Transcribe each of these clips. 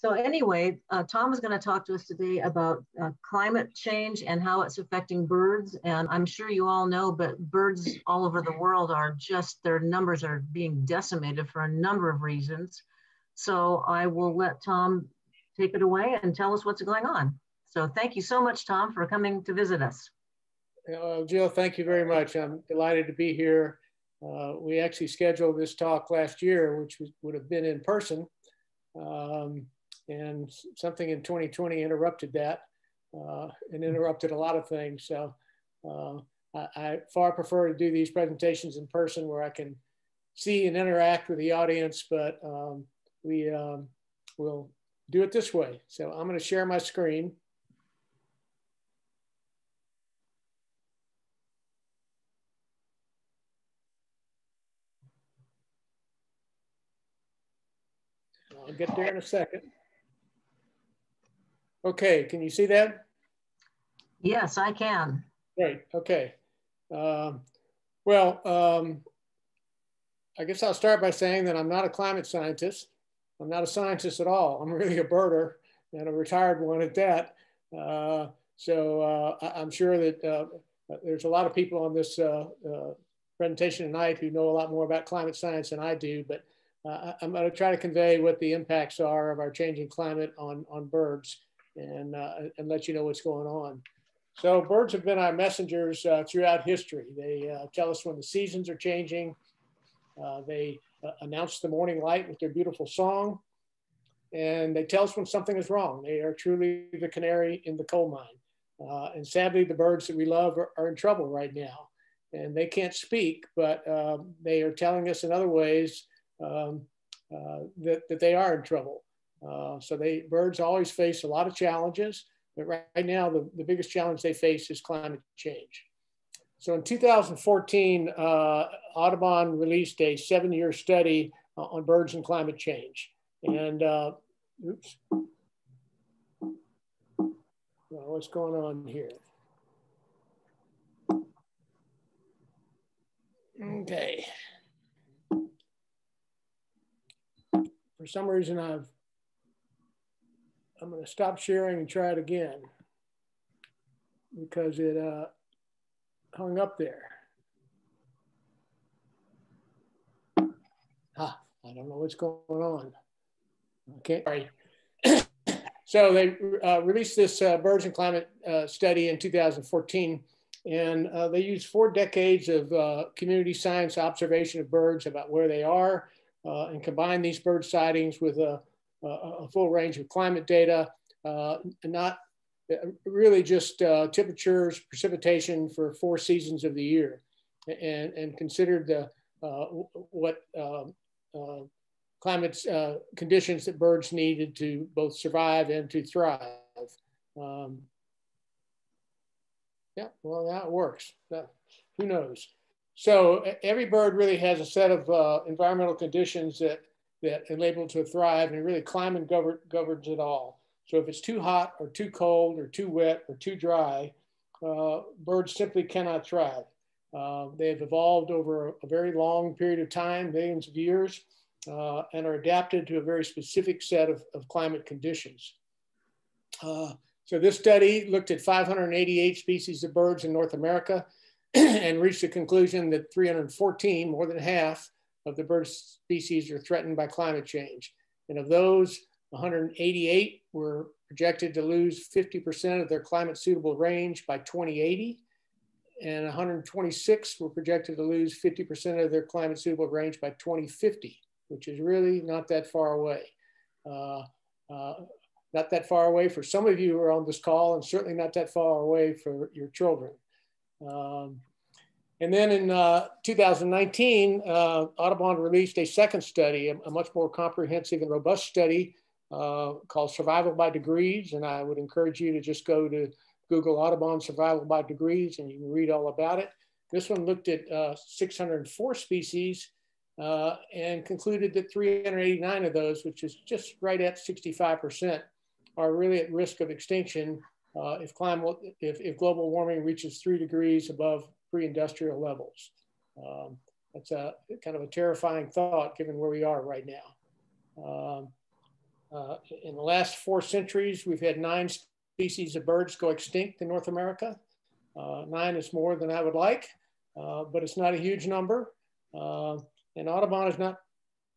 So anyway, uh, Tom is going to talk to us today about uh, climate change and how it's affecting birds. And I'm sure you all know, but birds all over the world are just, their numbers are being decimated for a number of reasons. So I will let Tom take it away and tell us what's going on. So thank you so much, Tom, for coming to visit us. Uh, Jill, thank you very much. I'm delighted to be here. Uh, we actually scheduled this talk last year, which would have been in person. Um, and something in 2020 interrupted that uh, and interrupted a lot of things. So uh, I, I, far prefer to do these presentations in person where I can see and interact with the audience, but um, we um, will do it this way. So I'm gonna share my screen. I'll get there in a second. Okay, can you see that? Yes, I can. Great, okay. Um, well, um, I guess I'll start by saying that I'm not a climate scientist. I'm not a scientist at all. I'm really a birder and a retired one at that. Uh, so uh, I'm sure that uh, there's a lot of people on this uh, uh, presentation tonight who know a lot more about climate science than I do, but uh, I'm going to try to convey what the impacts are of our changing climate on, on birds and, uh, and let you know what's going on. So birds have been our messengers uh, throughout history. They uh, tell us when the seasons are changing. Uh, they uh, announce the morning light with their beautiful song. And they tell us when something is wrong. They are truly the canary in the coal mine. Uh, and sadly, the birds that we love are, are, in trouble right now. And they can't speak, but um, they are telling us in other ways um, that, that they are in trouble. Uh, so they birds always face a lot of challenges, but right, now the, the biggest challenge they face is climate change. So in 2014, uh, Audubon released a seven-year study uh, on birds and climate change. And uh, oops, well, what's going on here? Okay. For some reason, I've I'm going to stop sharing and try it again because it uh, hung up there. Ah, I don't know what's going on. Okay, sorry. so they uh, released this uh, birds and climate uh, study in 2014, and uh, they used four decades of uh, community science observation of birds about where they are, and combined these bird sightings with a a full range of climate data, uh, not uh, really just uh, temperatures, precipitation for four seasons of the year, and, and considered the, what um, climate conditions that birds needed to both survive and to thrive. Um, yeah, well, that works. That, who knows? So every bird really has a set of uh, environmental conditions that that enable it to thrive and really climate govern, governs it all. So if it's too hot or too cold or too wet or too dry, uh, birds simply cannot thrive. Uh, they have evolved over a very long period of time, millions of years, uh, and are adapted to a very specific set of, of climate conditions. Uh, so this study looked at 588 species of birds in North America and reached the conclusion that 314, more than half, of the bird species are threatened by climate change. And of those, 188 were projected to lose 50% of their climate suitable range by 2080. And 126 were projected to lose 50% of their climate suitable range by 2050, which is really not that far away. Uh, uh, not that far away for some of you who are on this call, and certainly not that far away for your children. Um, and then in uh, 2019, uh, Audubon released a second study, a, a, much more comprehensive and robust study uh, called Survival by Degrees. And I would encourage you to just go to Google Audubon Survival by Degrees and you can read all about it. This one looked at uh, 604 species uh, and concluded that 389 of those, which is just right at 65%, are really at risk of extinction uh, if, climate, if, if global warming reaches three degrees above pre-industrial levels. Um, that's a kind of a terrifying thought given where we are right now. Um, Uh, in the last four centuries, we've had nine species of birds go extinct in North America. Uh, nine is more than I would like, uh, but it's not a huge number. Uh, and Audubon is not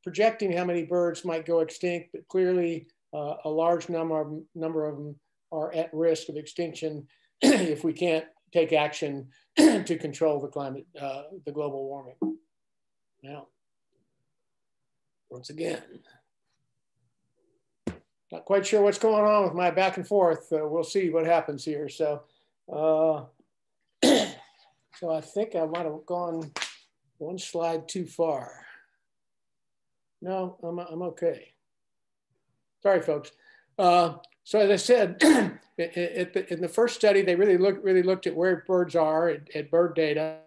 projecting how many birds might go extinct, but clearly uh, a large number number of them are at risk of extinction if we can't take action to control the climate, uh, the global warming. Now, once again, not quite sure what's going on with my back and forth. Uh, we'll see what happens here. So, uh, so I think I might have gone one slide too far. No, I'm, I'm okay. Sorry, folks. Uh, so as I said, in the first study, they really looked really looked at where birds are at, at bird data,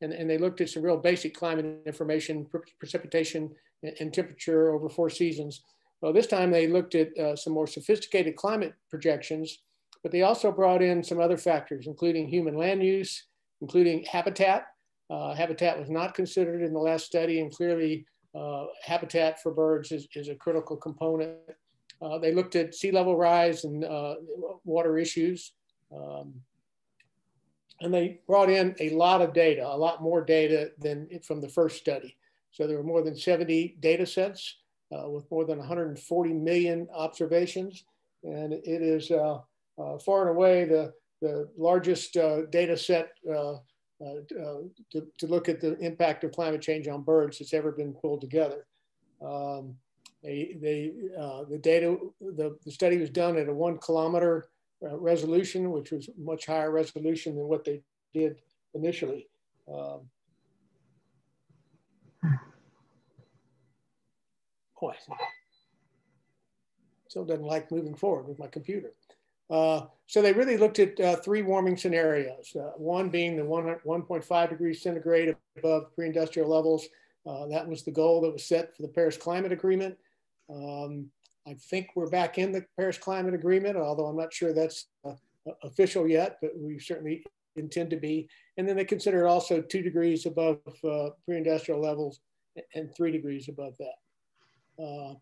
and, and, they looked at some real basic climate information, precipitation and temperature over four seasons. Well, this time they looked at uh, some more sophisticated climate projections, but they also brought in some other factors, including human land use, including habitat. Uh, habitat was not considered in the last study, and clearly uh, habitat for birds is, is a critical component. Uh, they looked at sea level rise and uh, water issues. Um, and they brought in a lot of data, a lot more data than from the first study. So there were more than 70 data sets uh, with more than 140 million observations. And it is uh, uh, far and away the, the largest uh, data set to, to look at the impact of climate change on birds that's ever been pulled together. Um, they, they, the data, the, the study was done at a one kilometer resolution, which was much higher resolution than what they did initially. Um, boy, still doesn't like moving forward with my computer. Uh, so they really looked at uh, three warming scenarios. Uh, one being the 1.5 degrees centigrade above pre-industrial levels. Uh, that was the goal that was set for the Paris Climate Agreement. Um, I think we're back in the Paris Climate Agreement, although I'm not sure that's uh, official yet, but we certainly intend to be. And then they considered also two degrees above uh, pre-industrial levels and three degrees above that. Uh,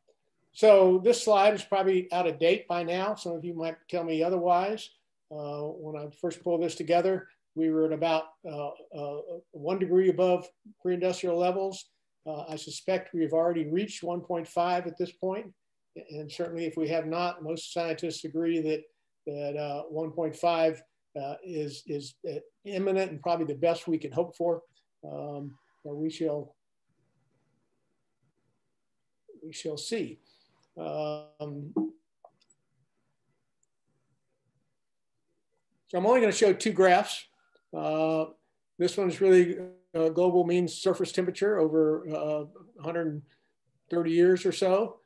so this slide is probably out of date by now. Some of you might tell me otherwise. Uh, when I first pulled this together, we were at about uh, uh one degree above pre-industrial levels. Uh, I suspect we've already reached 1.5 at this point. And certainly if we have not, most scientists agree that, that 1.5 is, is imminent and probably the best we can hope for. Um, we shall we shall see. Um, so I'm only going to show two graphs. Uh, this one's really uh, global mean surface temperature over uh, 130 years or so.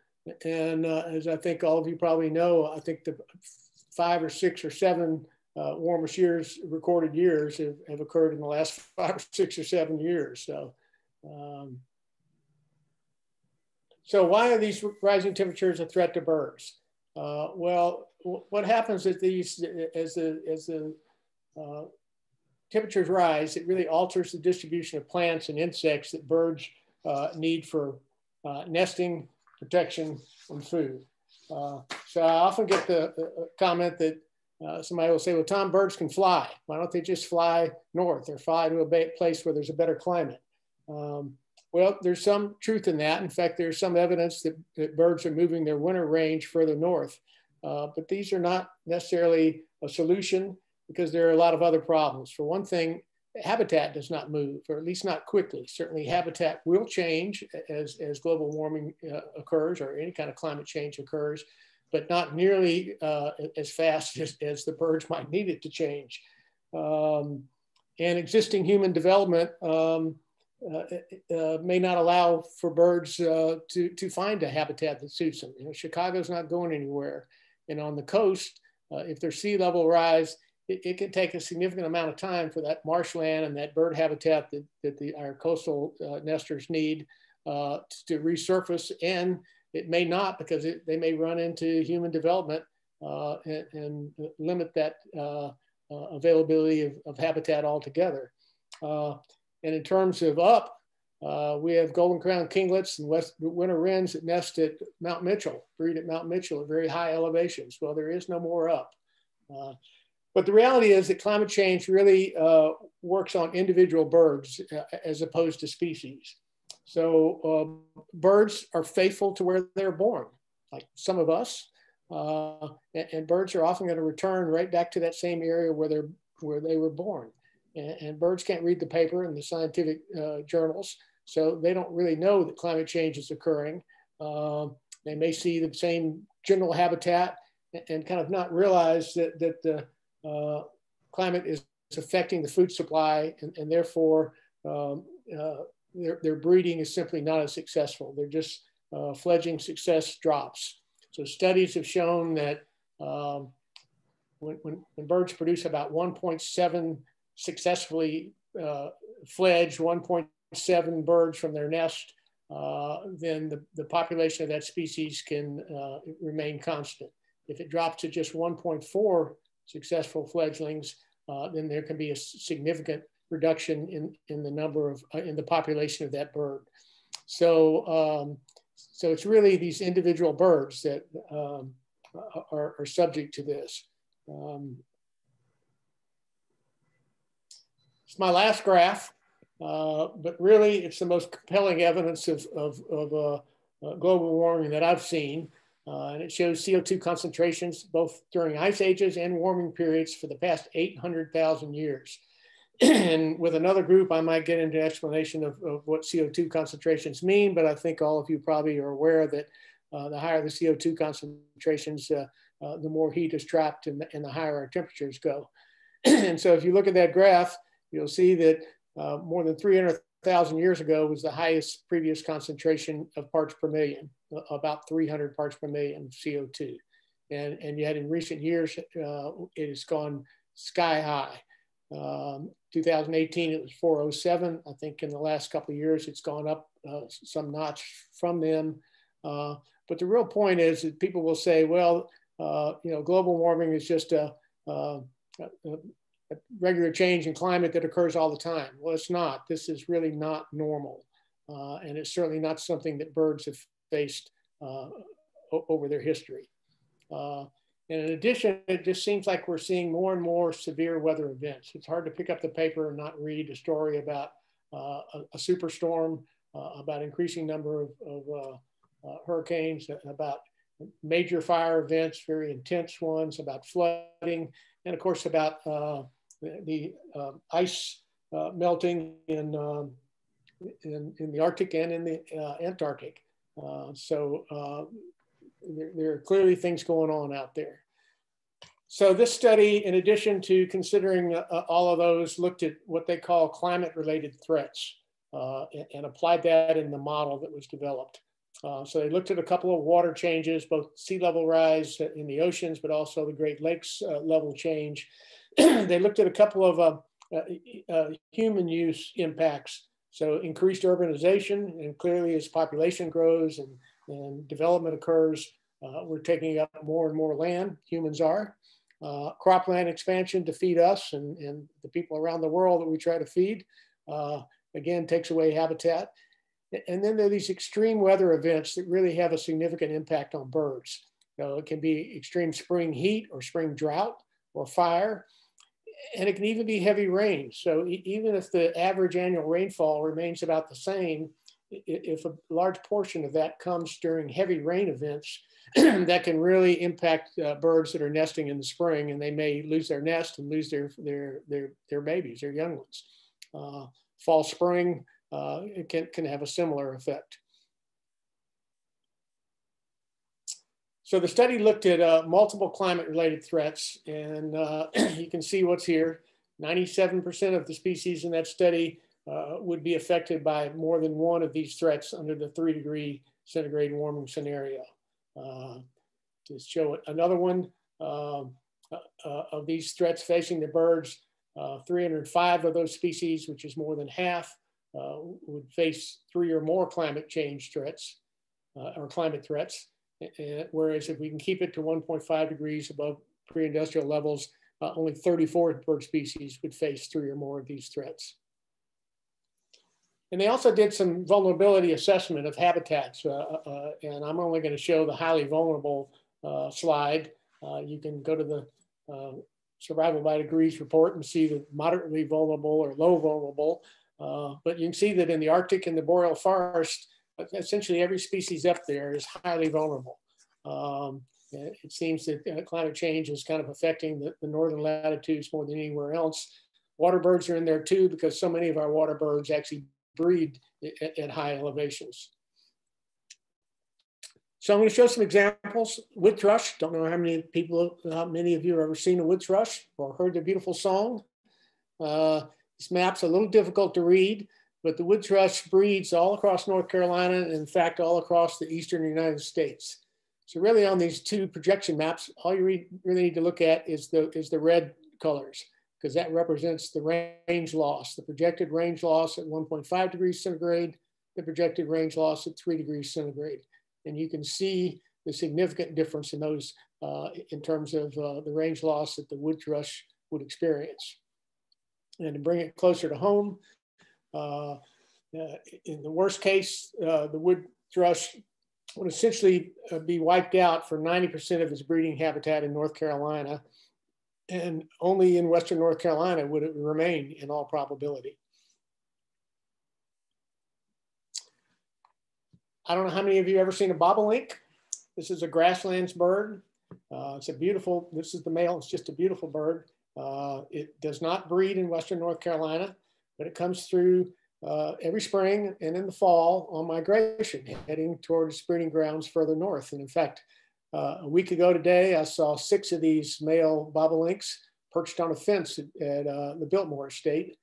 And uh, as I think all of you probably know, I think the five or six or seven uh, warmest years, recorded years, have, have, occurred in the last five or six or seven years. So um, so why are these rising temperatures a threat to birds? Uh, well, what happens is these, as the, as the uh, temperatures rise, it really alters the distribution of plants and insects that birds uh, need for uh, nesting, protection, and food. Uh, so I often get the, the comment that uh, somebody will say, well, Tom, birds can fly. Why don't they just fly north or fly to a place where there's a better climate? Um, well, there's some truth in that. In fact, there's some evidence that, that birds are moving their winter range further north. Uh, but these are not necessarily a solution because there are a lot of other problems. For one thing, habitat does not move, or at least not quickly. Certainly habitat will change as, as global warming uh, occurs or any kind of climate change occurs, but not nearly uh, as fast as, as the birds might need it to change. Um, and existing human development um, uh, uh, may not allow for birds uh, to, to find a habitat that suits them. You know, Chicago's not going anywhere. And on the coast, uh, if there's sea level rise, it, it, can take a significant amount of time for that marshland and that bird habitat that, that the, our coastal uh, nesters need uh, to, resurface. And it may not because it, they may run into human development and, and, limit that availability of, of, habitat altogether. And in terms of up, Uh, we have golden crown kinglets and west, winter wrens that nest at Mount Mitchell, breed at Mount Mitchell at very high elevations. Well, there is no more up. But the reality is that climate change really uh, works on individual birds uh, as opposed to species. So uh, birds are faithful to where they're born, like some of us. Uh, and, and, birds are often going to return right back to that same area where they're where they were born. And, and birds can't read the paper and the scientific uh, journals, so they don't really know that climate change is occurring. Um, they may see the same general habitat and, and kind of not realize that that the uh, climate is affecting the food supply, and, and therefore um, uh, their, their breeding is simply not as successful. They're just uh, fledging success drops. So studies have shown that um, when, when, when, birds produce about 1.7 successfully uh, fledged, 1.7 birds from their nest, uh, then the, the population of that species can remain constant. If it drops to just 1.4 successful fledglings, uh, then there can be a significant reduction in, in the number of, uh, in the population of that bird. So, um, so it's really these individual birds that um, are, are, subject to this. Um, it's my last graph, uh, but really it's the most compelling evidence of, of, of uh, uh, global warming that I've seen. Uh, and it shows CO2 concentrations both during ice ages and warming periods for the past 800,000 years. and with another group, I might get into explanation of, of, what CO2 concentrations mean, but I think all of you probably are aware that uh, the higher the CO2 concentrations, uh, uh, the more heat is trapped and the, and the higher our temperatures go. and so if you look at that graph, you'll see that uh, more than 300,000 years ago was the highest previous concentration of parts per million about 300 parts per million CO2. And, and yet in recent years, uh, it has gone sky high. Um, 2018, it was 407. I think in the last couple of years, it's gone up uh, some notch from them. Uh, but the real point is that people will say, well, uh, you know, global warming is just a, uh, a, a, regular change in climate that occurs all the time. Well, it's not. This is really not normal. Uh, and it's certainly not something that birds have faced uh, over their history. Uh, and in addition, it just seems like we're seeing more and more severe weather events. It's hard to pick up the paper and not read a story about uh, a, a, superstorm, uh, about increasing number of, of uh, uh, hurricanes, about major fire events, very intense ones, about flooding, and of course about the, um, ice melting in, um, in, in, the Arctic and in the Antarctic. Uh, so uh, there, there, are clearly things going on out there. So this study, in addition to considering uh, all of those, looked at what they call climate-related threats uh, and, and, applied that in the model that was developed. Uh, so they looked at a couple of water changes, both sea level rise in the oceans, but also the Great Lakes uh, level change. they looked at a couple of human use impacts so increased urbanization, and clearly as population grows and, and development occurs, uh, we're taking up more and more land, humans are. Uh, cropland expansion to feed us and, and the people around the world that we try to feed, uh, again, takes away habitat. And then there are these extreme weather events that really have a significant impact on birds. So it can be extreme spring heat or spring drought or fire and it can even be heavy rain. So even if the average annual rainfall remains about the same, if a large portion of that comes during heavy rain events, that can really impact uh, birds that are nesting in the spring, and they may lose their nest and lose their their their, their babies, their young ones. Uh, fall, spring, uh, can, can have a similar effect. So the study looked at uh, multiple climate related threats and uh, you can see what's here. 97% of the species in that study uh, would be affected by more than one of these threats under the three degree centigrade warming scenario. Uh, to show another one um, uh, uh, of these threats facing the birds, 305 of those species, which is more than half, would face three or more climate change threats or climate threats. And whereas if we can keep it to 1.5 degrees above pre-industrial levels, uh, only 34 bird species would face three or more of these threats. And they also did some vulnerability assessment of habitats. Uh, uh, and I'm only going to show the highly vulnerable uh, slide. Uh, you can go to the uh, survival by degrees report and see the moderately vulnerable or low vulnerable. Uh, but you can see that in the Arctic and the boreal forest, essentially every species up there is highly vulnerable. Um, it seems that uh, climate change is kind of affecting the, the, northern latitudes more than anywhere else. Water birds are in there too because so many of our water birds actually breed at, at high elevations. So I'm going to show some examples. Wood thrush, don't know how many people, how many of you have ever seen a wood thrush or heard their beautiful song. Uh, this map's a little difficult to read, but the wood thrush breeds all across North Carolina, and in fact, all across the Eastern United States. So really on these two projection maps, all you really need to look at is the, is the red colors because that represents the range loss, the projected range loss at 1.5 degrees centigrade, the projected range loss at three degrees centigrade. And you can see the significant difference in those uh, in terms of uh, the range loss that the wood thrush would experience. And to bring it closer to home, uh, uh in the worst case, uh, the wood thrush would essentially uh, be wiped out for 90% of its breeding habitat in North Carolina and only in Western North Carolina would it remain in all probability. I don't know how many of you ever seen a bobolink. This is a grasslands bird. Uh, it's a beautiful, this is the male, it's just a beautiful bird. Uh, it does not breed in Western North Carolina, but it comes through uh, every spring and in the fall on migration, heading towards breeding grounds further north. And in fact, uh, a week ago today, I saw six of these male bobolinks perched on a fence at, at uh, the Biltmore Estate.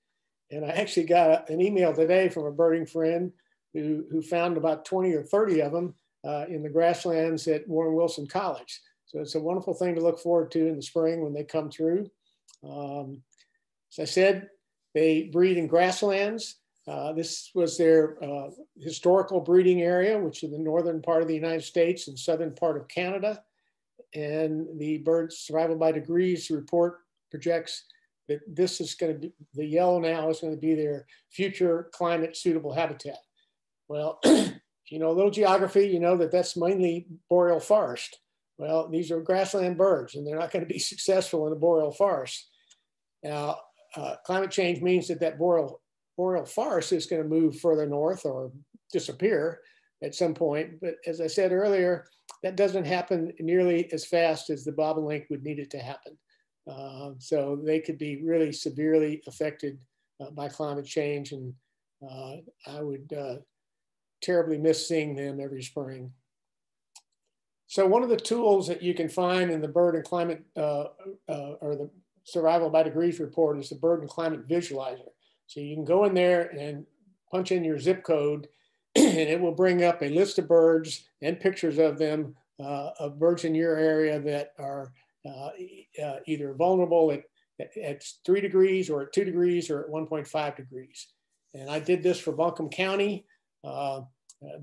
And I actually got an email today from a birding friend who, who found about 20 or 30 of them uh, in the grasslands at Warren Wilson College. So it's a wonderful thing to look forward to in the spring when they come through. Um, as I said, they breed in grasslands. Uh, this was their uh, historical breeding area, which is the northern part of the United States and southern part of Canada. And the bird survival by degrees report projects that this is going to be, the yellow now is going to be their future climate suitable habitat. Well, you know a little geography, you know that that's mainly boreal forest. Well, these are grassland birds and they're not going to be successful in the boreal forest. Now, uh, climate change means that that boreal boreal forest is going to move further north or disappear at some point. But as I said earlier, that doesn't happen nearly as fast as the bobolink would need it to happen. Uh, so they could be really severely affected uh, by climate change. And uh, I would uh, terribly miss seeing them every spring. So one of the tools that you can find in the bird and climate or the survival by degrees report is the bird and climate visualizer. So you can go in there and punch in your zip code and it will bring up a list of birds and pictures of them, uh, of birds in your area that are uh, uh, either vulnerable at, at, three degrees or at two degrees or at 1.5 degrees. And I did this for Buncombe County. Uh,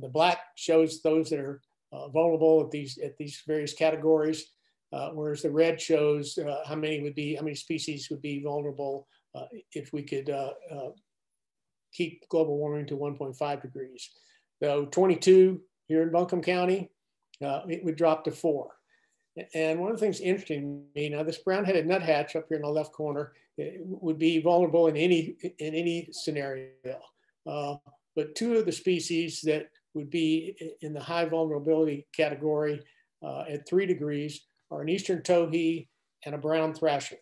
the black shows those that are uh, vulnerable at these, at these various categories, uh, whereas the red shows how many would be, how many species would be vulnerable uh, if we could uh, uh, keep global warming to 1.5 degrees. So 22 here in Buncombe County, it would drop to four. And one of the things interesting to me now, this brown-headed nuthatch up here in the left corner would be vulnerable in any in any scenario. Uh, but two of the species that would be in the high vulnerability category uh, at three degrees are an eastern towhee and a brown thrasher.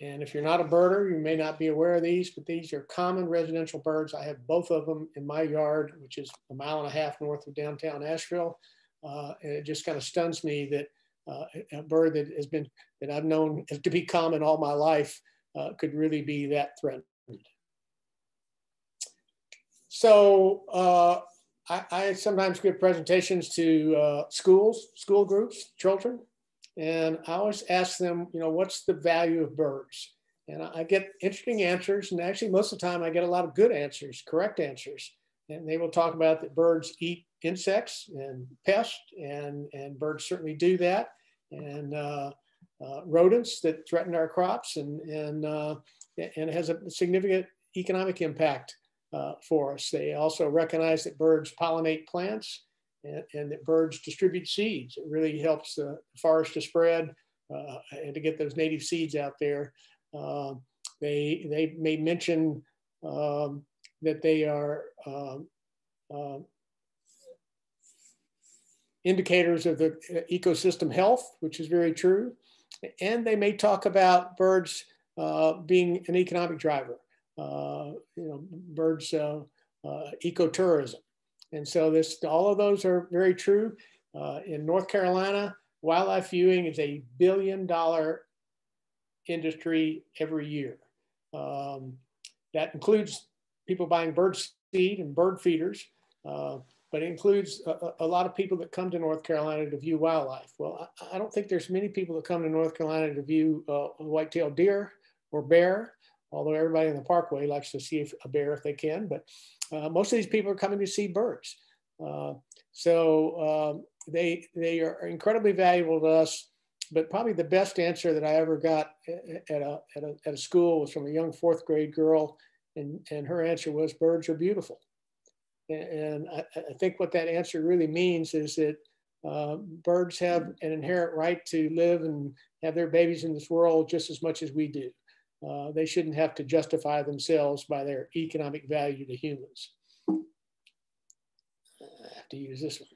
And if you're not a birder, you may not be aware of these, but these are common residential birds. I have both of them in my yard, which is a mile and a half north of downtown Asheville. Uh, and it just kind of stuns me that uh, a bird that has been, that I've known to be common all my life uh, could really be that threatened. So uh, I, I, sometimes give presentations to uh, schools, school groups, children, and I always ask them, you know, what's the value of birds? And I get interesting answers. And actually, most of the time, I get a lot of good answers, correct answers. And they will talk about that birds eat insects and pests, and, and birds certainly do that. And uh, uh, rodents that threaten our crops, and, and, uh, and has a significant economic impact uh, for us. They also recognize that birds pollinate plants and, and that birds distribute seeds. It really helps the forest to spread uh, and to get those native seeds out there. Uh, they, they may mention um, that they are uh, indicators of the uh, ecosystem health, which is very true. And they may talk about birds uh, being an economic driver, uh, you know, birds ecotourism. And so this, all of those are very true. Uh, in North Carolina, wildlife viewing is a billion dollar industry every year. Um, that includes people buying bird seed and bird feeders, uh, but it includes a, a, lot of people that come to North Carolina to view wildlife. Well, I, I don't think there's many people that come to North Carolina to view uh, white-tailed deer or bear, although everybody in the parkway likes to see a bear if they can, but uh, most of these people are coming to see birds. Uh, so um, they, they are incredibly valuable to us but probably the best answer that I ever got at a, at a, at a school was from a young fourth grade girl and, and her answer was birds are beautiful. And I, I think what that answer really means is that uh, birds have an inherent right to live and have their babies in this world just as much as we do. Uh, they shouldn't have to justify themselves by their economic value to humans. I have to use this one.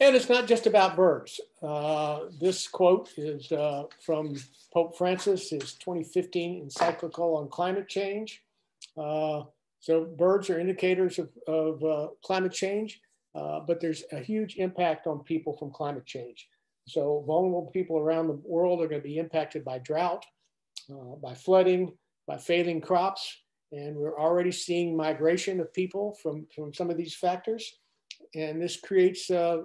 And it's not just about birds. Uh, this quote is uh, from Pope Francis, his 2015 encyclical on climate change. Uh, so birds are indicators of, of uh, climate change, but there's a huge impact on people from climate change. So vulnerable people around the world are gonna be impacted by drought, uh, by flooding, by failing crops. And we're already seeing migration of people from, from some of these factors. And this creates uh,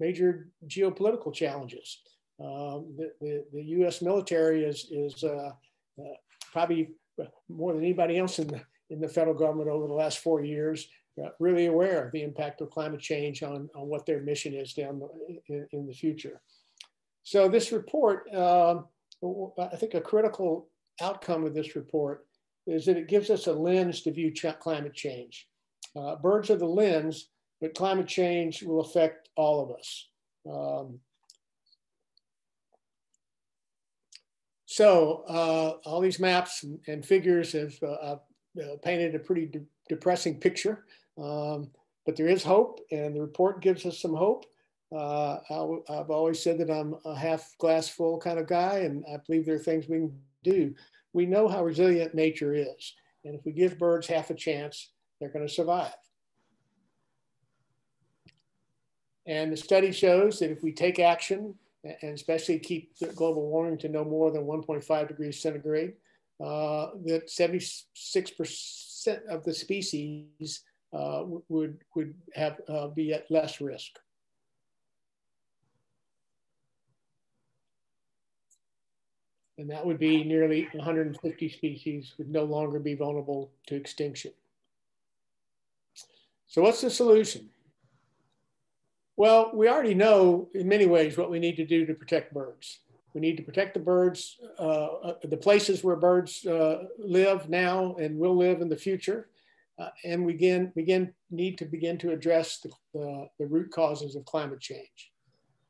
major geopolitical challenges. Um, the, the, the, U.S. military is, is uh, uh, probably more than anybody else in the, in the federal government over the last four years, uh, really aware of the impact of climate change on, on what their mission is down in, in, the future. So this report, I think a critical outcome of this report is that it gives us a lens to view ch climate change. Uh, birds are the lens but climate change will affect all of us. Um, so uh, all these maps and, and figures have uh, painted a pretty de depressing picture, um, but there is hope and the report gives us some hope. Uh, I, have always said that I'm a half glass full kind of guy and I believe there are things we can do. We know how resilient nature is. And if we give birds half a chance, they're gonna survive. And the study shows that if we take action, and especially keep global warming to no more than 1.5 degrees centigrade, uh, that 76% of the species uh, would, would have, uh, be at less risk. And that would be nearly 150 species would no longer be vulnerable to extinction. So what's the solution? Well, we already know in many ways what we need to do to protect birds. We need to protect the birds, uh, uh, the places where birds uh, live now and will live in the future. Uh, and we again, begin, need to begin to address the, the root causes of climate change.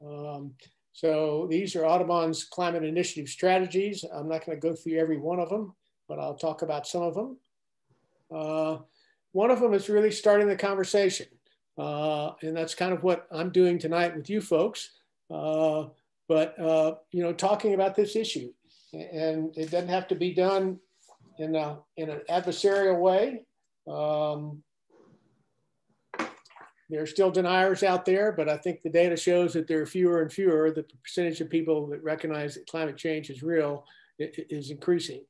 Um, so these are Audubon's climate initiative strategies. I'm not gonna go through every one of them, but I'll talk about some of them. Uh, one of them is really starting the conversation. Uh, and that's kind of what I'm doing tonight with you folks. Uh, but, uh, you know, talking about this issue. And it doesn't have to be done in, a, in an adversarial way. Um, there are still deniers out there, but I think the data shows that there are fewer and fewer. The percentage of people that recognize that climate change is real is increasing.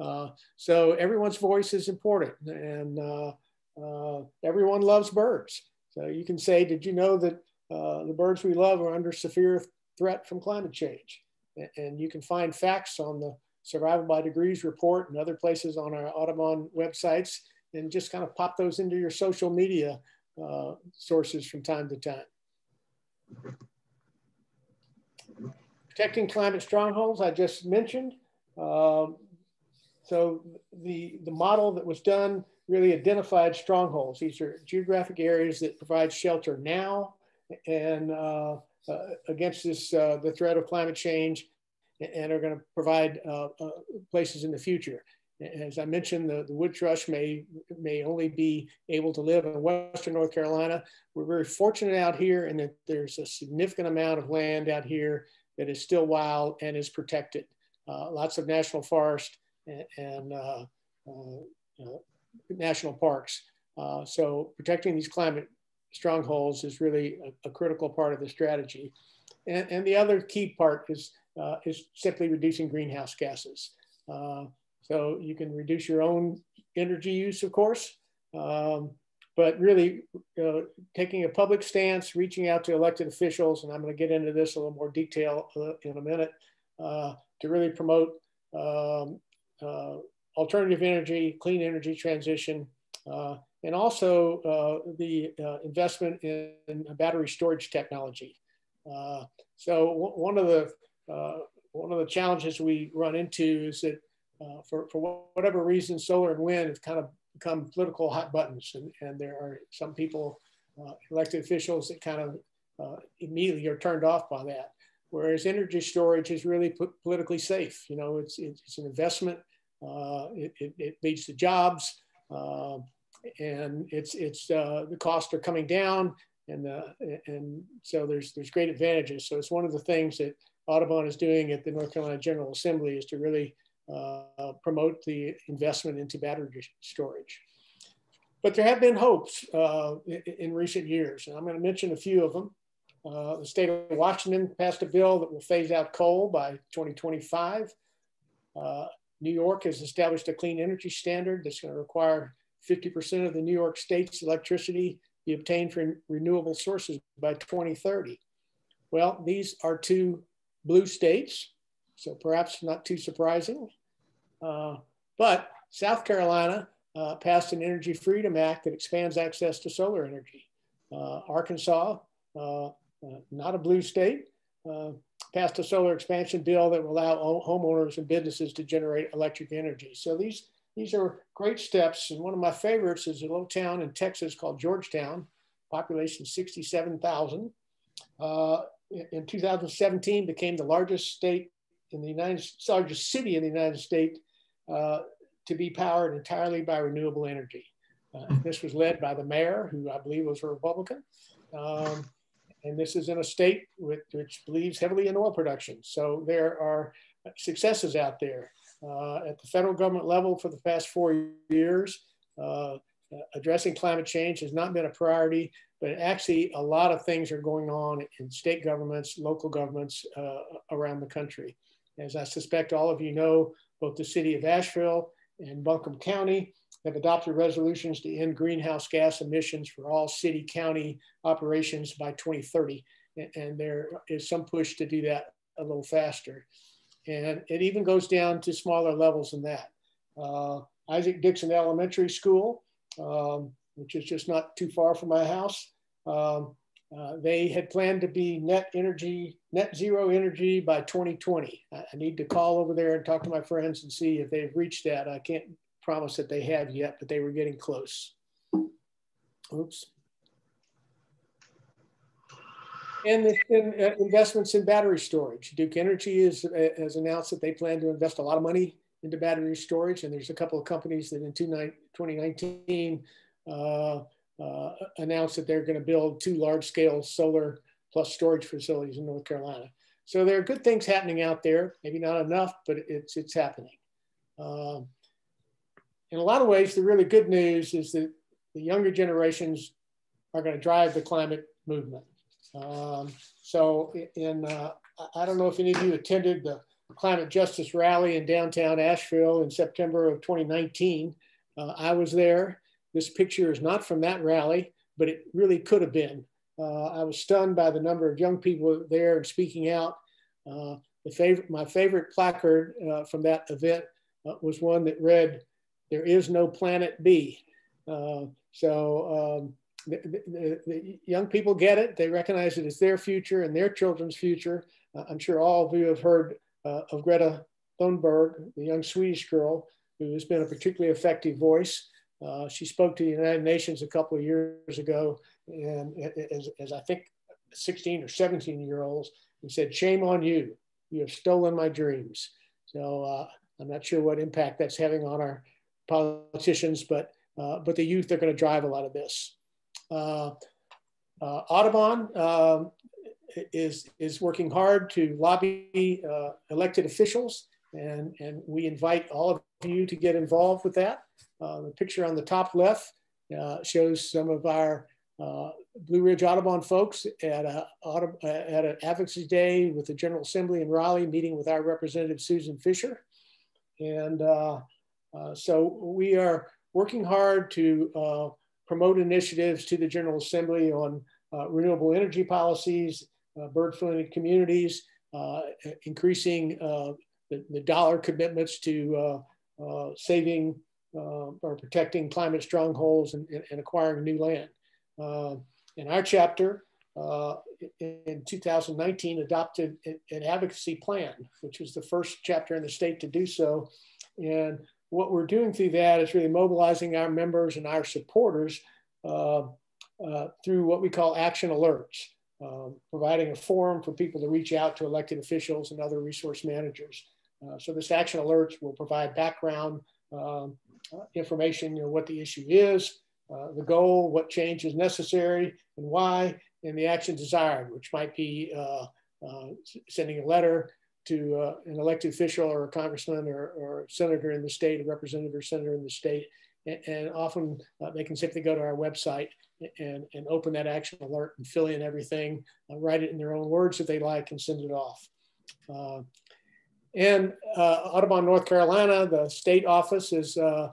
Uh, so everyone's voice is important, and uh, uh, everyone loves birds. So you can say, did you know that uh, the birds we love are under severe threat from climate change? And you can find facts on the Survival by Degrees report and other places on our Audubon websites and just kind of pop those into your social media uh, sources from time to time. Protecting climate strongholds, I just mentioned. Um, so the, the model that was done really identified strongholds. These are geographic areas that provide shelter now and uh, uh, against this, uh, the threat of climate change and are going to provide uh, places in the future. As I mentioned, the, the wood thrush may, may only be able to live in Western North Carolina. We're very fortunate out here and that there's a significant amount of land out here that is still wild and is protected. Uh, lots of national forest and, and uh, uh, national parks. Uh, so protecting these climate strongholds is really a, a critical part of the strategy. And, and, the other key part is, uh, is simply reducing greenhouse gases. So you can reduce your own energy use, of course, um, but really uh, taking a public stance, reaching out to elected officials, and I'm going to get into this a little more detail uh, in a minute, uh, to really promote um, uh, alternative energy, clean energy transition, uh, and also uh, the investment in, in, battery storage technology. so one of the one of the challenges we run into is that uh, for, for whatever reason, solar and wind have kind of become political hot buttons. And, and there are some people, uh, elected officials, that kind of uh, immediately are turned off by that. Whereas energy storage is really politically safe. You know, it's, it's an investment, uh, it, it, it, leads to jobs, uh, and it's, it's the costs are coming down. And, and so there's, there's great advantages. So it's one of the things that Audubon is doing at the North Carolina General Assembly is to really uh, promote the investment into battery storage. But there have been hopes uh, in, recent years, and I'm going to mention a few of them. Uh, the state of Washington passed a bill that will phase out coal by 2025. Uh, New York has established a clean energy standard that's going to require 50% of the New York State's electricity be obtained from renewable sources by 2030. Well, these are two blue states so perhaps not too surprising. Uh, but South Carolina uh, passed an Energy Freedom Act that expands access to solar energy. Uh, Arkansas, uh, uh, not a blue state, uh, passed a solar expansion bill that will allow homeowners and businesses to generate electric energy. So these, these are great steps. And one of my favorites is a little town in Texas called Georgetown, population 67,000. in 2017 became the largest state in the United largest city in the United States uh, to be powered entirely by renewable energy. Uh, hmm. this was led by the mayor, who I believe was a Republican. Um, and this is in a state with, which believes heavily in oil production. So there are successes out there. Uh, at the federal government level for the past four years, uh, addressing climate change has not been a priority, but actually a lot of things are going on in state governments, local governments uh, around the country. As I suspect all of you know, both the city of Asheville and Buncombe County have adopted resolutions to end greenhouse gas emissions for all city county operations by 2030. And there is some push to do that a little faster. And it even goes down to smaller levels than that. Uh, Isaac Dickson Elementary School, um, which is just not too far from my house, um, uh, they had planned to be net energy, net zero energy by 2020. I, I, need to call over there and talk to my friends and see if they've reached that. I can't promise that they have yet, but they were getting close. Oops. And uh, investments in battery storage. Duke Energy is, uh, has announced that they plan to invest a lot of money into battery storage. And there's a couple of companies that in 2019 uh, uh, announced that they're going to build two large scale solar plus storage facilities in North Carolina. So there are good things happening out there, maybe not enough, but it's, it's happening. Um, in a lot of ways, the really good news is that the younger generations are going to drive the climate movement. Um, so in, uh, I don't know if any of you attended the climate justice rally in downtown Asheville in September of 2019. Uh, I was there. This picture is not from that rally, but it really could have been. Uh, I was stunned by the number of young people there and speaking out. Uh, the favorite, my favorite placard uh, from that event uh, was one that read, there is no planet B. Uh, so um, the, the, the, young people get it. They recognize it as their future and their children's future. Uh, I'm sure all of you have heard of Greta Thunberg, the young Swedish girl, who has been a particularly effective voice. Uh, she spoke to the United Nations a couple of years ago, and as, as I think 16 or 17 year olds, and said, Shame on you. You have stolen my dreams. So uh, I'm not sure what impact that's having on our politicians, but, uh, but the youth are going to drive a lot of this. Uh, uh, Audubon um, is, is working hard to lobby elected officials, and, and we invite all of you to get involved with that. Uh, the picture on the top left uh, shows some of our uh, Blue Ridge Audubon folks at, a, at an advocacy day with the General Assembly in Raleigh, meeting with our representative Susan Fisher. And uh, uh, so we are working hard to uh, promote initiatives to the General Assembly on uh, renewable energy policies, uh, bird-friendly communities, uh, increasing the, the, dollar commitments to saving or protecting climate strongholds and, and acquiring new land. in our chapter, uh, in 2019 adopted an advocacy plan, which was the first chapter in the state to do so. And what we're doing through that is really mobilizing our members and our supporters uh, uh, through what we call action alerts, um, providing a forum for people to reach out to elected officials and other resource managers. Uh, so this action alerts will provide background um, uh, information, you know, what the issue is, uh, the goal, what change is necessary and why, and the action desired, which might be sending a letter to uh, an elected official or a congressman or, or senator in the state, a representative or senator in the state. And, and often uh, they can simply go to our website and, and open that action alert and fill in everything, uh, write it in their own words if they like, and send it off. Uh, and uh, Audubon, North Carolina, the state office is uh,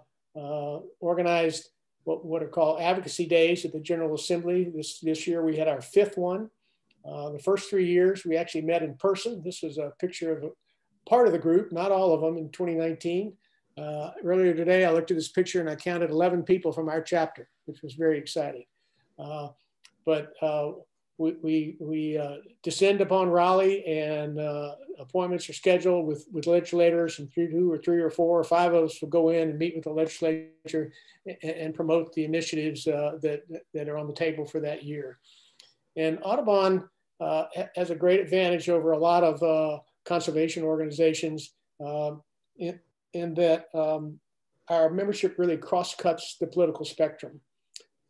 organized what, what are called advocacy days at the General Assembly. This, this year we had our fifth one. Uh, the first three years, we actually met in person. This was a picture of a, part of the group, not all of them, in 2019. Uh, earlier today, I looked at this picture and I counted 11 people from our chapter, which was very exciting. Uh, but uh, we, we, uh, descend upon Raleigh and uh, appointments are scheduled with, with legislators and three, two or three or four or five of us will go in and meet with the legislature and, and promote the initiatives that, that are on the table for that year. And Audubon uh, has a great advantage over a lot of uh, conservation organizations um, in, in, that um, our membership really cross cuts the political spectrum.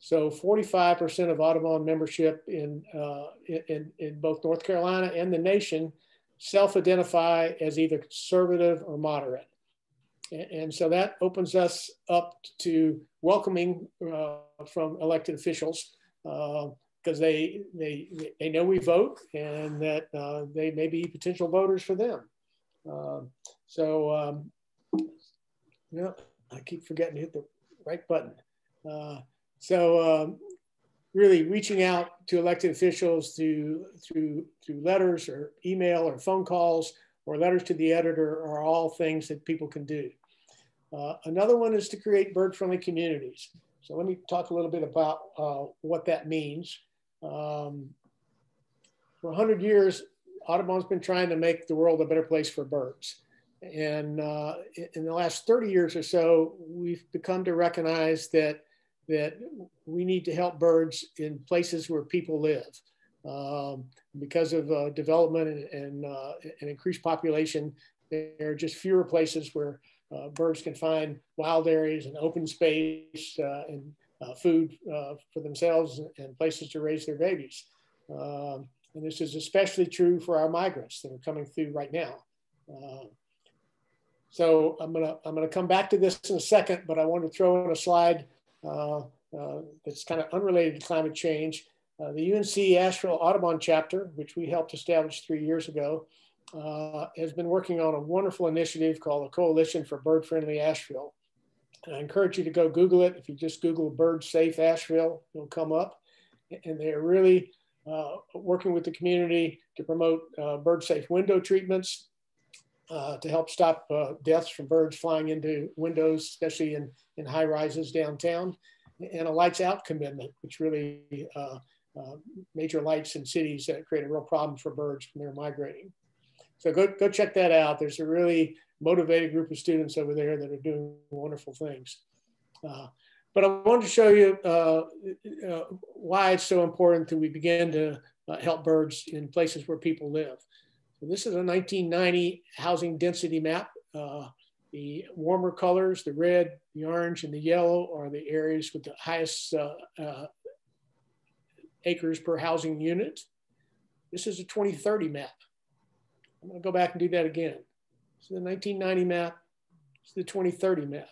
So 45% of Audubon membership in, uh, in, in both North Carolina and the nation self-identify as either conservative or moderate. And, and so that opens us up to welcoming uh, from elected officials uh, because they, they, they know we vote and that uh, they may be potential voters for them. Uh, so, um, yeah, I keep forgetting to hit the right button. Uh, so um, really reaching out to elected officials through, through, through letters or email or phone calls or letters to the editor are all things that people can do. Uh, another one is to create bird-friendly communities. So let me talk a little bit about uh, what that means. Um, for 100 years, Audubon's been trying to make the world a better place for birds. And uh, in the last 30 years or so, we've become to recognize that, that we need to help birds in places where people live. Um, because of uh, development and, and, uh, and, increased population, there are just fewer places where uh, birds can find wild areas and open space uh, and uh, food uh, for themselves and places to raise their babies. Um, and this is especially true for our migrants that are coming through right now. Uh, so I'm gonna, I'm gonna come back to this in a second, but I want to throw in a slide that's kind of unrelated to climate change. Uh, the UNC Asheville Audubon chapter, which we helped establish three years ago, has been working on a wonderful initiative called the Coalition for Bird Friendly Asheville. I encourage you to go Google it. If you just Google Bird Safe Asheville, it'll come up. And they're really uh, working with the community to promote uh, bird safe window treatments uh, to help stop uh, deaths from birds flying into windows, especially in, in high rises downtown, and a lights out commitment, which really uh, uh, major lights in cities that create a real problem for birds when they're migrating. So go, go check that out. There's a really motivated group of students over there that are doing wonderful things. Uh, but I wanted to show you why it's so important that we begin to help birds in places where people live. So this is a 1990 housing density map. Uh, the warmer colors, the red, the orange, and the yellow are the areas with the highest uh, uh, acres per housing unit. This is a 2030 map. I'm gonna go back and do that again. Is the 1990 map. Is the 2030 map.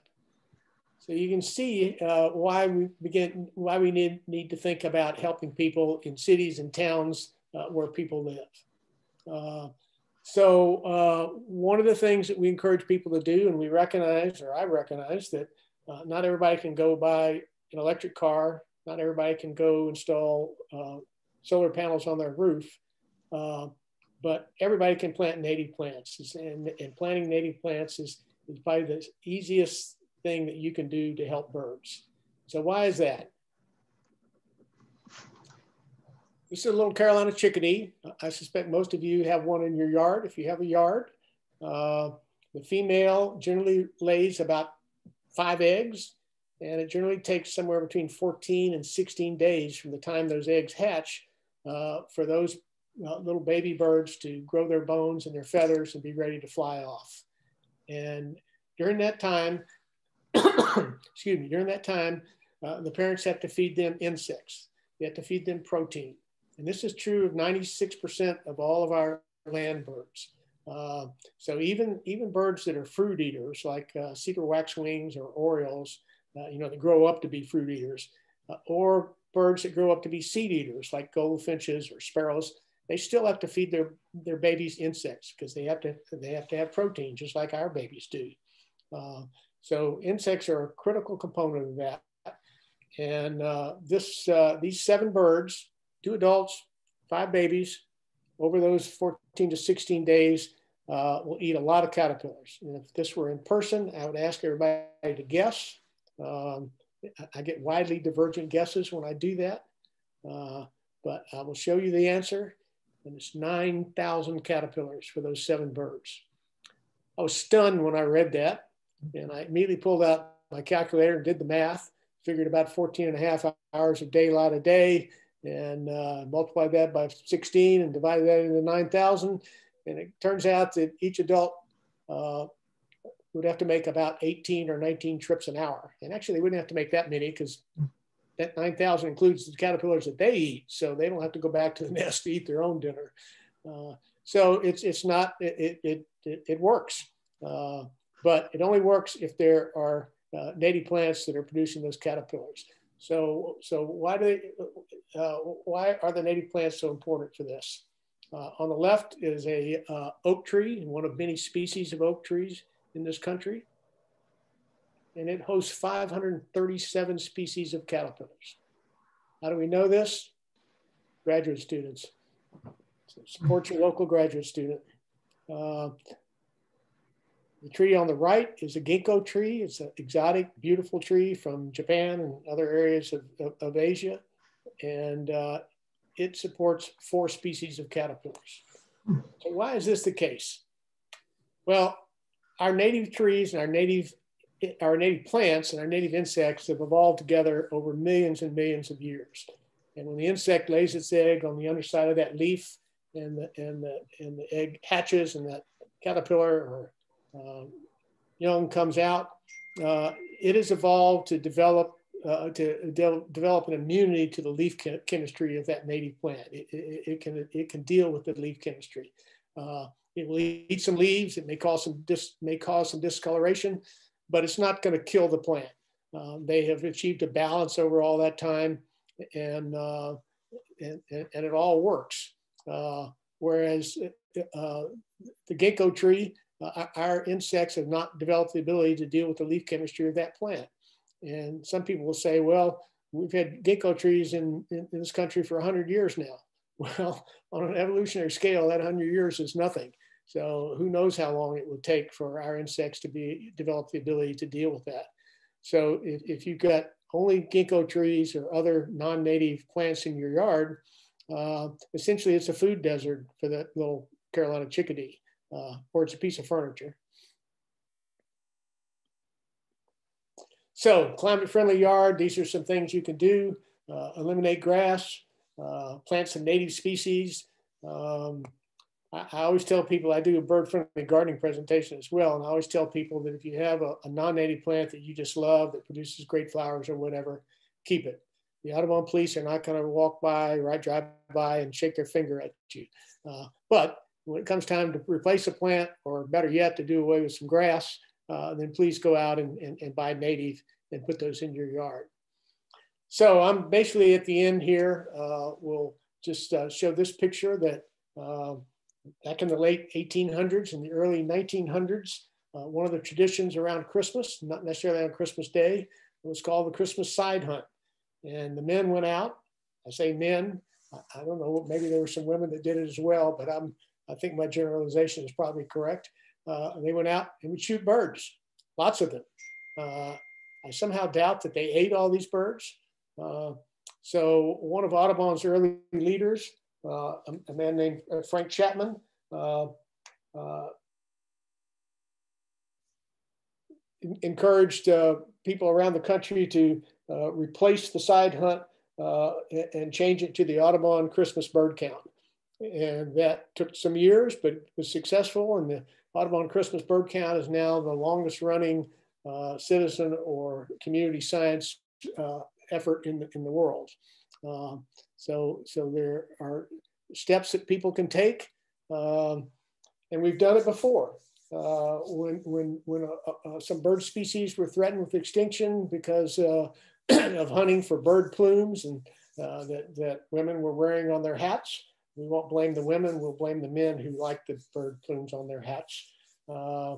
So you can see uh, why we begin, why we need, need to think about helping people in cities and towns uh, where people live. Uh, so uh, one of the things that we encourage people to do, and we recognize, or I recognize that uh, not everybody can go buy an electric car, not everybody can go install solar panels on their roof, but everybody can plant native plants. And, and planting native plants is, is probably the easiest thing that you can do to help birds. So why is that? This is a little Carolina chickadee. I suspect most of you have one in your yard if you have a yard. Uh, the female generally lays about five eggs, and it generally takes somewhere between 14 and 16 days from the time those eggs hatch uh, for those uh, little baby birds to grow their bones and their feathers and be ready to fly off. And during that time, excuse me, during that time, uh, the parents have to feed them insects. They have to feed them protein. And this is true of 96% of all of our land birds. Uh, so even, even birds that are fruit eaters, like uh, cedar waxwings or orioles, uh, you know, that grow up to be fruit eaters, uh, or birds that grow up to be seed eaters, like goldfinches or sparrows, they still have to feed their, their babies insects because they have to, they have to have protein just like our babies do. Uh, so insects are a critical component of that. And uh, this, uh, these seven birds, two adults, five babies, over those 14 to 16 days, uh, will eat a lot of caterpillars. And if this were in person, I would ask everybody to guess. Um, I get widely divergent guesses when I do that, uh, but I will show you the answer. And it's 9,000 caterpillars for those seven birds. I was stunned when I read that. And I immediately pulled out my calculator and did the math, figured about 14 and a half hours of daylight a day, and uh, multiplied that by 16 and divide that into 9,000. And it turns out that each adult uh, would have to make about 18 or 19 trips an hour. And actually, they wouldn't have to make that many because that 9,000 includes the caterpillars that they eat. So they don't have to go back to the nest to eat their own dinner. Uh, so it's, it's not, it, it, it, it works. Uh, but it only works if there are uh, native plants that are producing those caterpillars. So, so why do they, uh, why are the native plants so important for this? Uh, on the left is a uh, oak tree, one of many species of oak trees in this country. And it hosts 537 species of caterpillars. How do we know this? Graduate students. So support your local graduate student. The tree on the right is a ginkgo tree. It's an exotic, beautiful tree from Japan and other areas of, of, of Asia. And uh, it supports four species of caterpillars. So why is this the case? Well, our native trees and our native, our native plants and our native insects have evolved together over millions and millions of years. And when the insect lays its egg on the underside of that leaf and the, and the, and the egg hatches and that caterpillar or uh, young comes out, uh, it has evolved to develop uh, to de develop an immunity to the leaf chemistry of that native plant. It, it, it, can it can deal with the leaf chemistry. Uh, it will eat some leaves. It may cause some may cause some discoloration, but it's not going to kill the plant. Uh, they have achieved a balance over all that time, and uh, and, and, it all works. whereas the ginkgo tree uh, our insects have not developed the ability to deal with the leaf chemistry of that plant. And some people will say, well, we've had ginkgo trees in, in, in this country for 100 years now. Well, on an evolutionary scale, that 100 years is nothing. So who knows how long it would take for our insects to be develop the ability to deal with that. So if, if you've got only ginkgo trees or other non-native plants in your yard, uh, essentially it's a food desert for that little Carolina chickadee uh, or it's a piece of furniture. So climate friendly yard, these are some things you can do. Uh, eliminate grass, uh, plant some native species. Um, I, I, always tell people, I do a bird friendly gardening presentation as well. And I always tell people that if you have a, a non-native plant that you just love that produces great flowers or whatever, keep it. The Audubon police are not gonna walk by, right, drive by and shake their finger at you. Uh, but when it comes time to replace a plant, or better yet, to do away with some grass, uh, then please go out and, and, and, buy native and put those in your yard. So I'm basically at the end here. Uh, we'll just uh, show this picture that um, back in the late 1800s and the early 1900s, uh, one of the traditions around Christmas, not necessarily on Christmas Day, was called the Christmas side hunt. And the men went out. I say men. I don't know. Maybe there were some women that did it as well, but I'm. I think my generalization is probably correct. Uh, they went out and would shoot birds, lots of them. Uh, I somehow doubt that they ate all these birds. Uh, so one of Audubon's early leaders, uh, a, a, man named uh, Frank Chapman, uh, encouraged people around the country to replace the side hunt and change it to the Audubon Christmas bird count. And that took some years, but was successful. And the Audubon Christmas bird count is now the longest running uh, citizen or community science uh, effort in the, in the world. Uh, so, so there are steps that people can take. Um, and we've done it before. Uh, when when, when uh, uh, some bird species were threatened with extinction because of hunting for bird plumes and that, that women were wearing on their hats, we won't blame the women, we'll blame the men who like the bird plumes on their hats. Uh,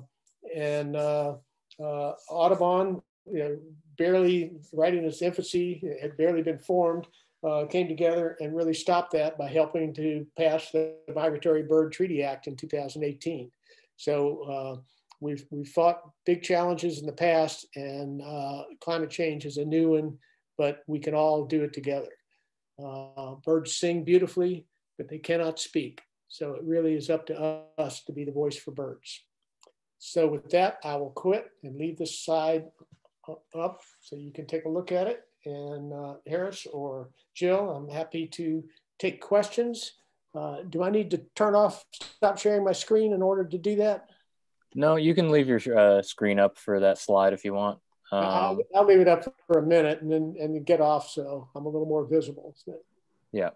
and uh, uh, Audubon, you know, barely right in its infancy, had barely been formed, uh, came together and really stopped that by helping to pass the Migratory Bird Treaty Act in 2018. So uh, we've, we've fought big challenges in the past and uh, climate change is a new one, but we can all do it together. birds sing beautifully, but they cannot speak. So it really is up to us to be the voice for birds. So with that, I will quit and leave this slide up so you can take a look at it. And uh, Harris or Jill, I'm happy to take questions. Uh, do I need to turn off, stop sharing my screen in order to do that? No, you can leave your uh, screen up for that slide if you want. Um, I'll, I'll, leave it up for a minute and then and get off so I'm a little more visible. Yeah.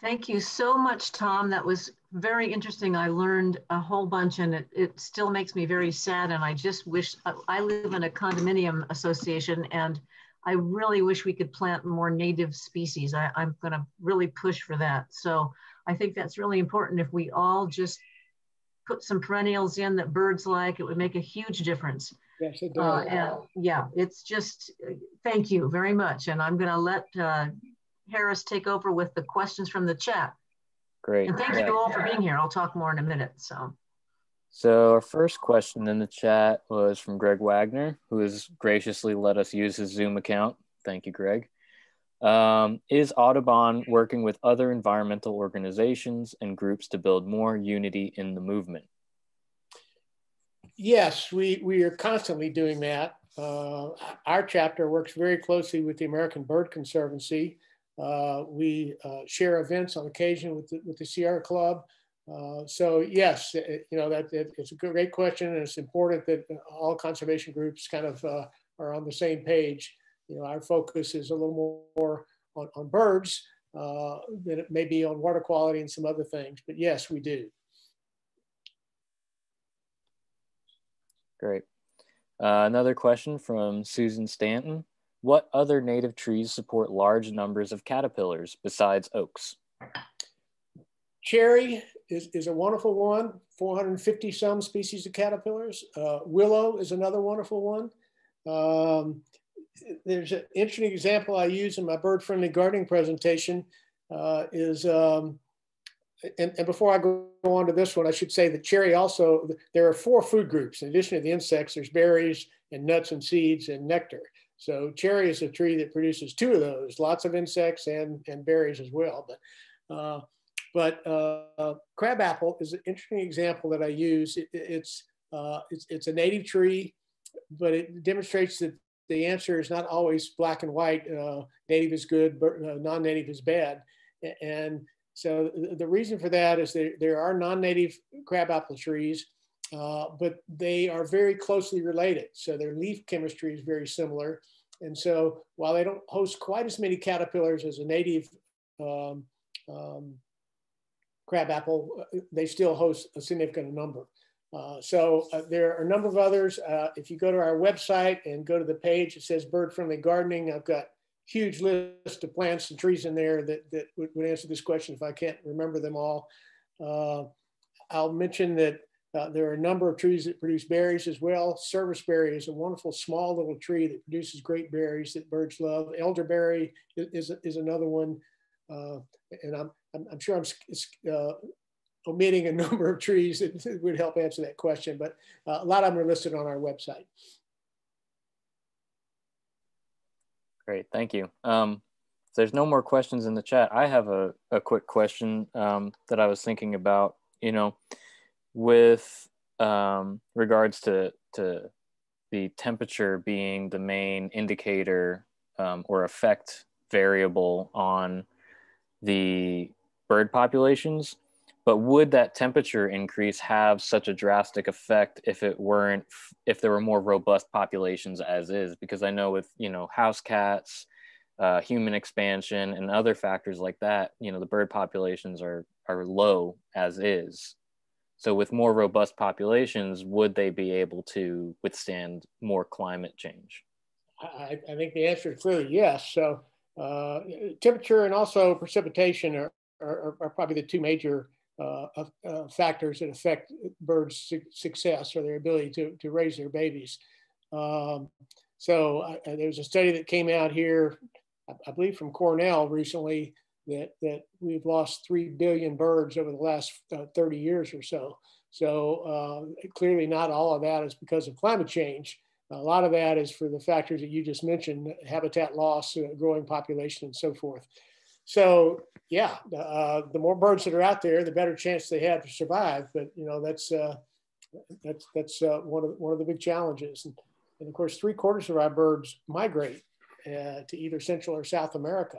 Thank you so much, Tom. That was very interesting. I learned a whole bunch and it, it still makes me very sad. And I just wish, I live in a condominium association and I really wish we could plant more native species. I, I'm gonna really push for that. So I think that's really important. If we all just put some perennials in that birds like, it would make a huge difference. Yes, it does. Uh, and yeah, it's just, thank you very much. And I'm gonna let uh, Harris take over with the questions from the chat. Great. And thank yeah. you all for being here. I'll talk more in a minute. So. So our first question in the chat was from Greg Wagner, who has graciously let us use his Zoom account. Thank you, Greg. Um, is Audubon working with other environmental organizations and groups to build more unity in the movement? Yes, we, we are constantly doing that. Uh, our chapter works very closely with the American Bird Conservancy uh, we uh, share events on occasion with the, with the Sierra Club. Uh, so yes, it, you know that it, it's a great question, and it's important that all conservation groups kind of uh, are on the same page. You know, our focus is a little more on, on birds uh, than it may be on water quality and some other things. But yes, we do. Great. Uh, another question from Susan Stanton. What other native trees support large numbers of caterpillars besides oaks? Cherry is, is a wonderful one, 450 some species of caterpillars. Uh, willow is another wonderful one. Um, there's an interesting example I use in my bird friendly gardening presentation uh, is, um, and, and, before I go on to this one, I should say that cherry also, there are four food groups. In addition to the insects, there's berries and nuts and seeds and nectar. So cherry is a tree that produces two of those, lots of insects and, and berries as well. But, uh, but uh, crabapple is an interesting example that I use. It, it's, uh, it's, it's a native tree, but it demonstrates that the answer is not always black and white. Uh, native is good, but uh, non-native is bad. And so the reason for that is there, there are non-native crabapple trees, uh, but they are very closely related. So their leaf chemistry is very similar. And so while they don't host quite as many caterpillars as a native um, um, crabapple, uh, they still host a significant number. Uh, so uh, there are a number of others. Uh, if you go to our website and go to the page, it says bird friendly gardening. I've got huge list of plants and trees in there that, that would, would answer this question if I can't remember them all. Uh, I'll mention that uh, there are a number of trees that produce berries as well. Serviceberry is a wonderful small little tree that produces great berries that birds love. Elderberry is, is, is another one. Uh, and I'm, I'm, I'm, sure I'm uh, omitting a number of trees that would help answer that question, but uh, a lot of them are listed on our website. Great, thank you. Um, there's no more questions in the chat. I have a, a quick question um, that I was thinking about, you know, with um, regards to, to the temperature being the main indicator um, or effect variable on the bird populations. But would that temperature increase have such a drastic effect if it weren't, if there were more robust populations as is? Because I know with, you know, house cats, uh, human expansion and other factors like that, you know, the bird populations are, are low as is. So with more robust populations, would they be able to withstand more climate change? I, I think the answer is clearly yes. So uh, temperature and also precipitation are, are, are, probably the two major uh, uh, factors that affect birds' su success or their ability to, to raise their babies. Um, so there was a study that came out here, I believe from Cornell recently, that, that we've lost 3 billion birds over the last uh, 30 years or so. So uh, clearly not all of that is because of climate change. A lot of that is for the factors that you just mentioned, habitat loss, uh, growing population and so forth. So yeah, uh, the more birds that are out there, the better chance they have to survive. But you know, that's, uh, that's, that's uh, one, of, one of the big challenges. And, and of course, three quarters of our birds migrate to either Central or South America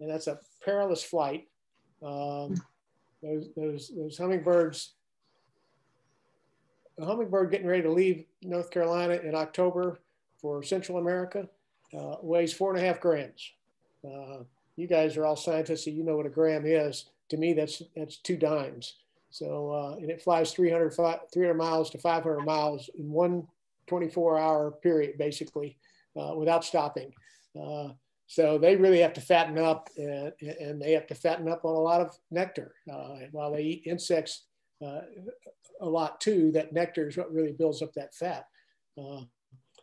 and that's a perilous flight. Um, those, those, those hummingbirds, a hummingbird getting ready to leave North Carolina in October for Central America uh, weighs four and a half grams. Uh, you guys are all scientists, so you know what a gram is. To me, that's that's two dimes. So, uh, and it flies 300, 300 miles to 500 miles in one 24 hour period, basically, uh, without stopping. Uh, so they really have to fatten up and, and they have to fatten up on a lot of nectar. Uh, while they eat insects uh, a lot too, that nectar is what really builds up that fat. Uh,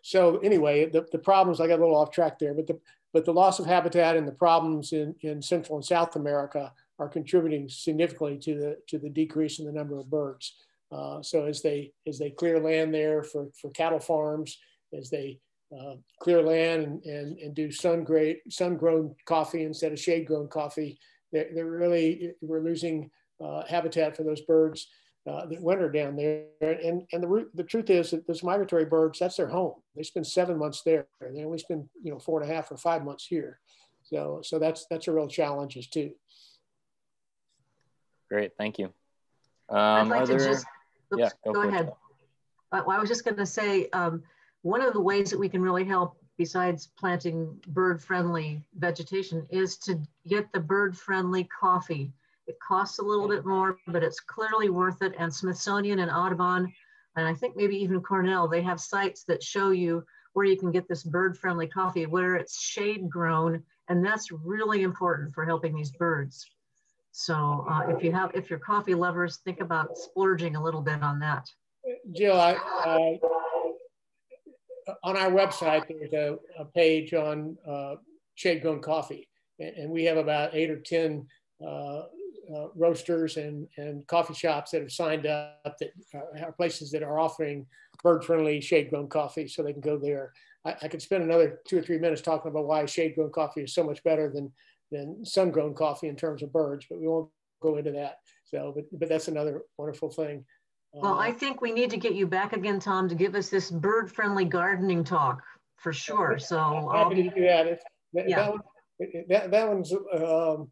so anyway, the, the problems, I got a little off track there, but the, but the loss of habitat and the problems in, in Central and South America are contributing significantly to the, to the decrease in the number of birds. Uh, so as they, as they clear land there for, for cattle farms, as they uh, clear land and, and, and do sun great sun grown coffee instead of shade grown coffee. They're, they're, really, we're losing uh, habitat for those birds uh, that winter down there. And, and the, the truth is that those migratory birds, that's their home. They spend seven months there. and They only spend, you know, four and a half or five months here. So, so that's, that's a real challenge too. Great, thank you. Um, I'd like to there, just, oops, yeah, go, go ahead. Uh, well, I was just going to say, um, one of the ways that we can really help besides planting bird friendly vegetation is to get the bird friendly coffee. It costs a little bit more, but it's clearly worth it. And Smithsonian and Audubon, and I think maybe even Cornell, they have sites that show you where you can get this bird friendly coffee, where it's shade grown. And that's really important for helping these birds. So uh, if you have, if you're coffee lovers, think about splurging a little bit on that. Jill, I, uh, on our website, there's a, a page on uh, shade grown coffee, and, and, we have about eight or 10 uh, uh, roasters and, and coffee shops that have signed up that are places that are offering bird friendly shade grown coffee so they can go there. I, I, could spend another two or three minutes talking about why shade grown coffee is so much better than, than sun grown coffee in terms of birds, but we won't go into that. So, but, but that's another wonderful thing. Well, I think we need to get you back again, Tom, to give us this bird-friendly gardening talk for sure. So I'll happy be, to do that. It's, that, yeah. that, one, that, that one's um,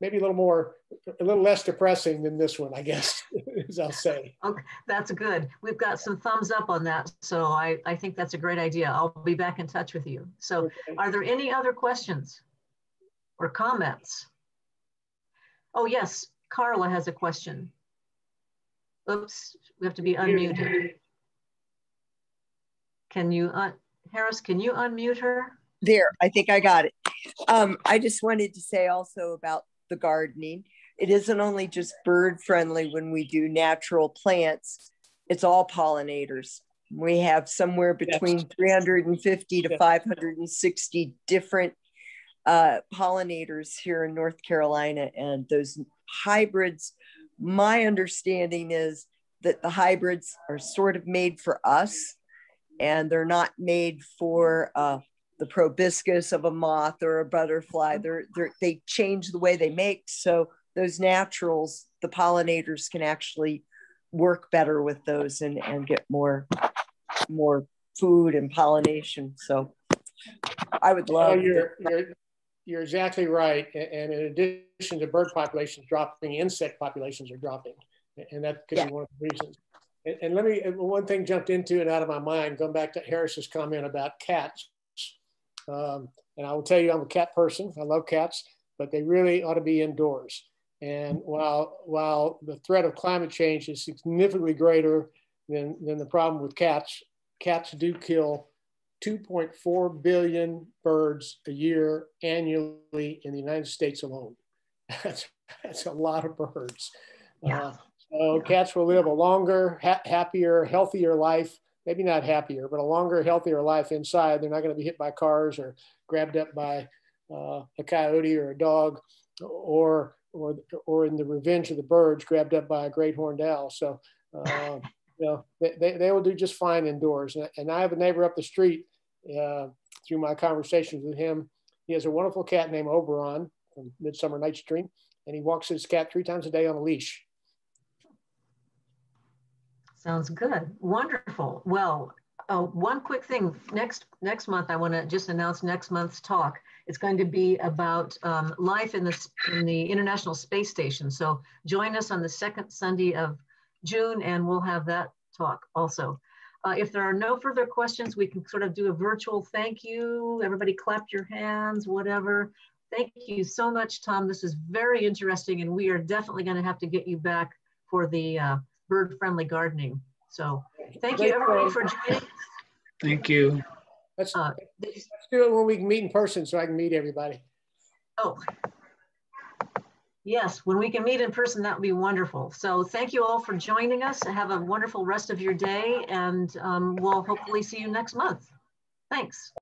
maybe a little more, a little less depressing than this one, I guess, as I'll say. Okay, that's good. We've got some thumbs up on that. So I, I think that's a great idea. I'll be back in touch with you. So Okay. are there any other questions or comments? Oh, yes, Carla has a question. Oops, we have to be unmuted. Can you, uh, Harris, can you unmute her? There, I think I got it. Um, I just wanted to say also about the gardening. It isn't only just bird friendly when we do natural plants, it's all pollinators. We have somewhere between 350 to Yes. 560 different uh, pollinators here in North Carolina. And those hybrids, my understanding is that the hybrids are sort of made for us and they're not made for uh, the proboscis of a moth or a butterfly. They're, they're, they change the way they make. So those naturals, the pollinators can actually work better with those and, and get more, more food and pollination. So I would love you're, you're, you're exactly right. And in addition to bird populations dropping, insect populations are dropping. And that could Yeah. be one of the reasons. And, and let me, one thing jumped into and out of my mind, going back to Harris's comment about cats. Um, and I will tell you, I'm a cat person. I love cats, but they really ought to be indoors. And while, while the threat of climate change is significantly greater than, than the problem with cats, cats do kill 2.4 billion birds a year annually in the United States alone. That's, that's a lot of birds. Yeah. Uh, so cats will live a longer, ha happier, healthier life. Maybe not happier, but a longer, healthier life inside. They're not going to be hit by cars or grabbed up by uh, a coyote or a dog, or or or in the Revenge of the Birds, grabbed up by a great horned owl. So. Uh, you know, they, they, will do just fine indoors. And, and I have a neighbor up the street uh, through my conversations with him. He has a wonderful cat named Oberon from Midsummer Night's Dream, and he walks his cat three times a day on a leash. Sounds good. Wonderful. Well, uh, one quick thing. Next next month, I want to just announce next month's talk. It's going to be about um, life in the in the International Space Station. So join us on the second Sunday of June, and we'll have that talk also. Uh, if there are no further questions, we can sort of do a virtual thank you. Everybody clap your hands, whatever. Thank you so much, Tom. This is very interesting, and we are definitely going to have to get you back for the uh, bird-friendly gardening. So thank you, Great everybody, for joining. Thank you. Let's, Uh, let's do it when we can meet in person so I can meet everybody. Oh, yes, when we can meet in person, that would be wonderful. So thank you all for joining us. Have a wonderful rest of your day, and um, we'll hopefully see you next month. Thanks.